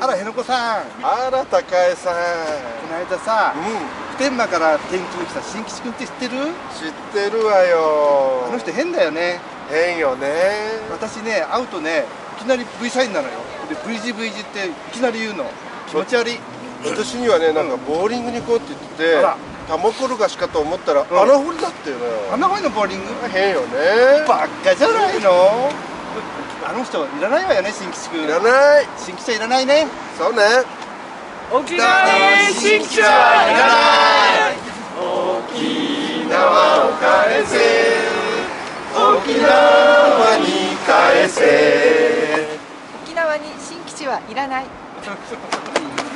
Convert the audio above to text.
あら、辺野古さん。あら高江さん。この間さ、う普天間から転勤来た新吉君って知ってる？ん知ってるわよ。あの人変だよね。変よね。私ね、会うとね、いきなり V サインなのよ。で、VG、VG っていきなり言うの。気持ち悪い。私にはねなんかボーリングに行こうって言っててあら。タモコルガシかと思ったらん。穴掘りだってよね。穴掘りのボーリング？変よね。ばっかじゃないのあの人いらないわよね、新吉君。いらない。新吉はいらないね。そうね。沖縄に新吉はいらない。沖縄を返せ。沖縄に返せ。沖縄に新吉はいらない